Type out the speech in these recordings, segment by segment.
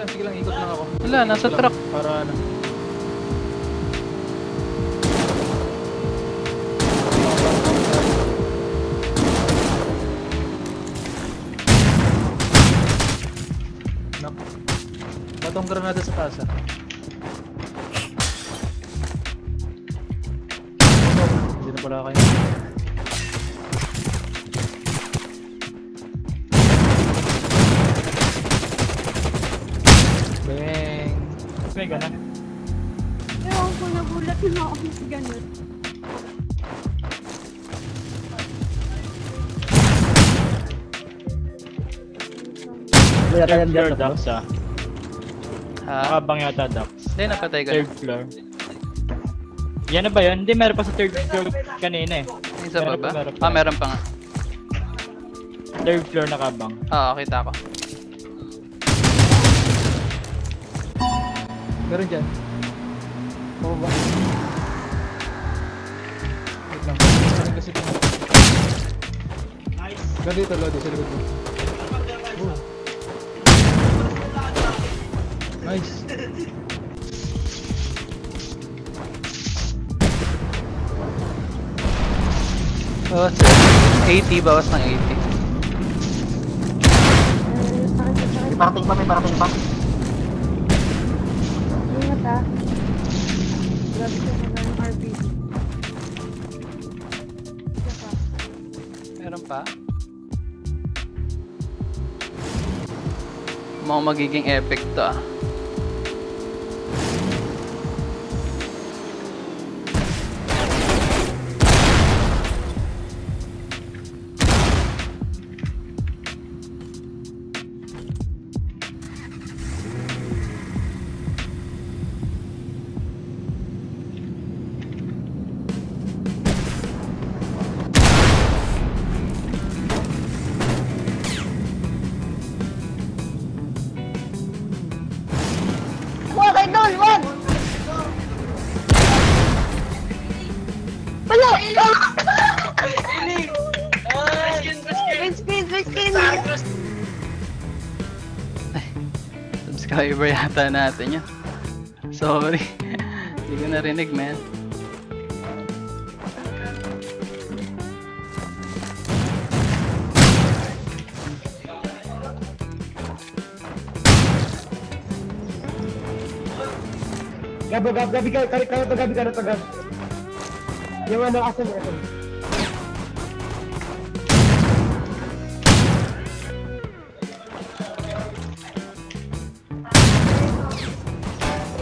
lang, sige lang, ikot lang ako. Wala, nasa lang, truck. Para ano. Nak. Batong granada sa taas ah. Mas may gana. Ewan ko, nagulat na ako sa ganun. Third floor ducks ah. Ha? Nakabang yata ducks. Hindi, napatay ka. Third floor. Yan na ba yun? Hindi, meron pa sa third floor kanina eh. Yung sa Meron pa, meron pa. Ah, meron pa nga. Third floor nakabang. Ah, kita ko. Meron dyan. Pababa. Wait lang. Ano kasi ito? Nice. dito, Lodi, sa likod mo. Oh. Nice. Bawas eh. 80, bawas ng 80. Eh, sakit na sakit. May parating pa, may parating pa. Meron pa? Mukhang magiging epic to ah. down, one! Wala! Ilig! Baskin, baskin! Ay, subscriber yata natin yun. Sorry. Hindi ko narinig, man. Gabo, gabo, gabi ka, kari ka to, gabi ka na to, gabi. Yung ano, asan mo ito?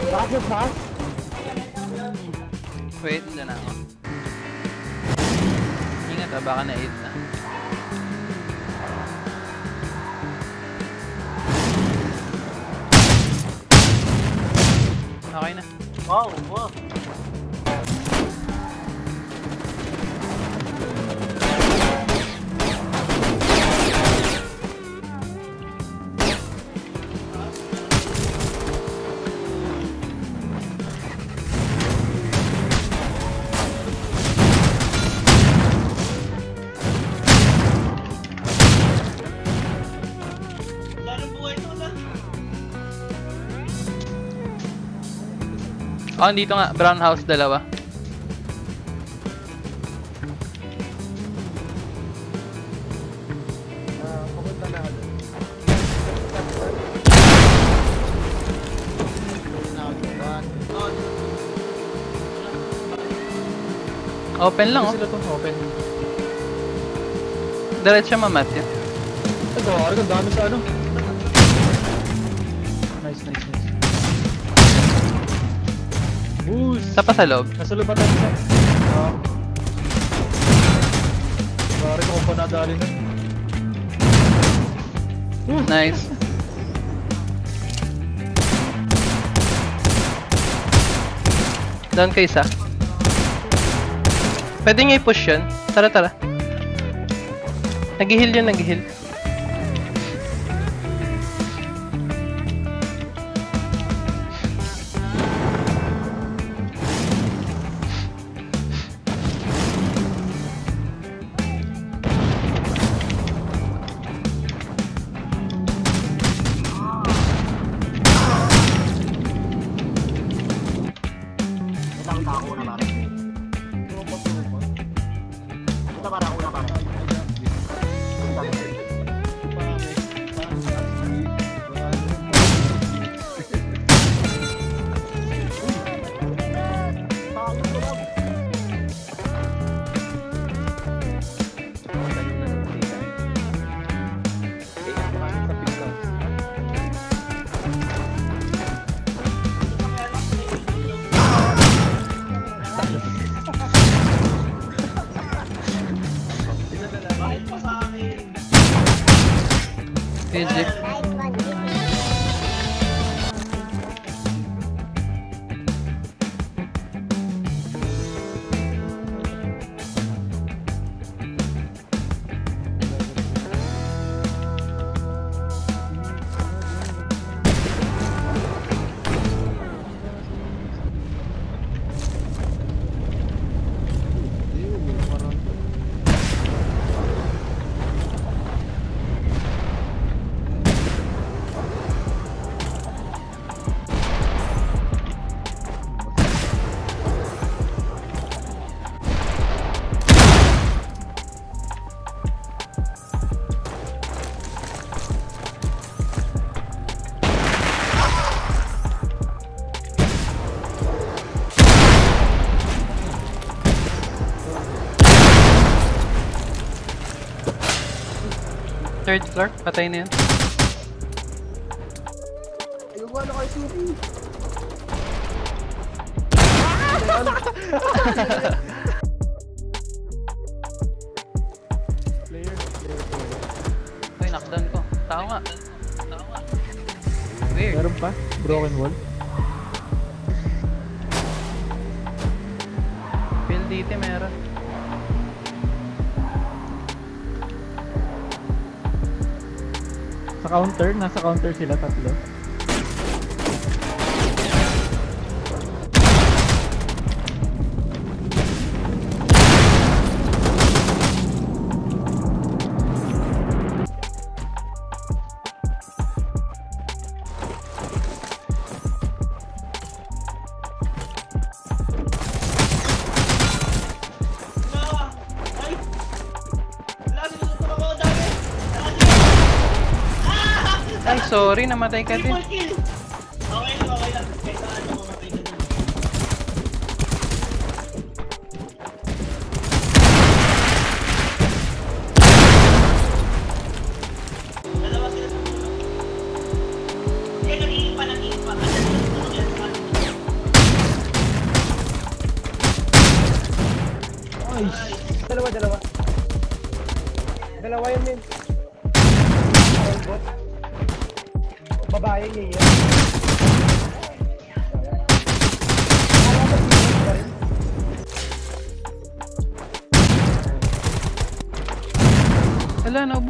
Bakit pa? Wait, na na ako. Ingat ah, baka na-hit na. Okay na. Paulo, moço. Oh, dito nga, brown house dalawa. Open lang oh. sila open. Diretso mamat yun. Ito, ang dami sa ano. Nice, nice, nice. Boost! Sa pa sa loob. Nasa lubatan siya. Ah. Pare ko kung pa nadali na. Nice. Down kay isa. Pwede nga i-push yun. Tara, tara. Nag-heal yun, nag-heal. Third floor, patay na yan. Uy, knockdown ko. Tao nga. Tao nga. Weird. Meron pa? Broken wall? Counter? Nasa counter sila tatlo. Sorry, namatay ka din. Dalawa,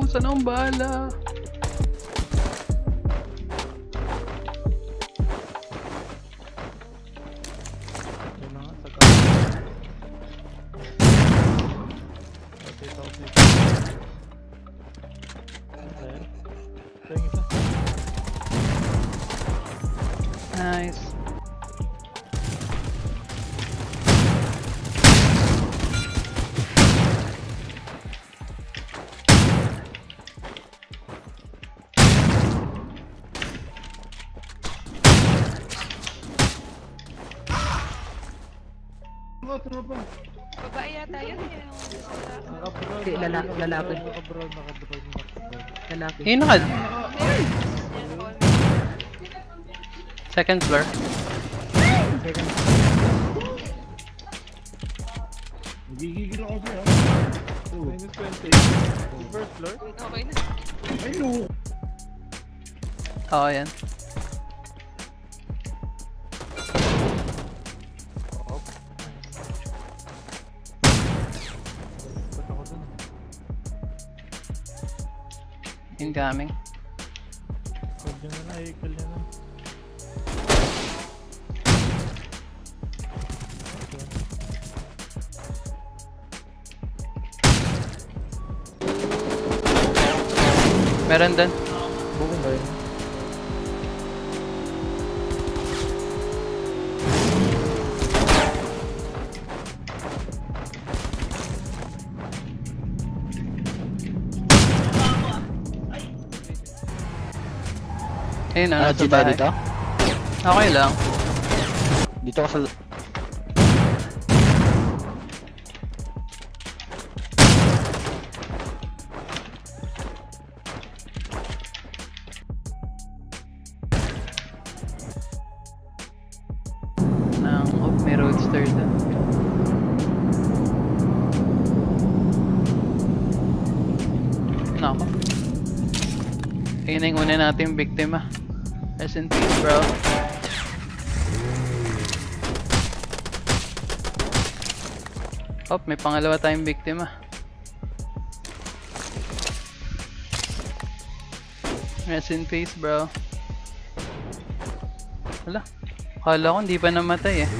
Naubusan akong bala. Yun isa. Nice. Babae yata yun eh. Hindi, lalaki- lalaki. Naka-brown. Lalaki. Yun ka. Yan, Second floor. Nagigigil ako siya. Minus 20. First floor? Okay na. Ayun. Oo, yan. Incoming. Nyo na na, i-kill nyo na. Meron din. Ayun Ah, na, nasa tayo bahay. dito? Okay lang. Dito ka sa... Nang, oh, may roadster doon. Nako. Ayun na yung una nating biktima. Rest bro. Oh, may pangalawa tayong biktima. Rest in peace, bro. Wala. Kala ko hindi pa namatay eh.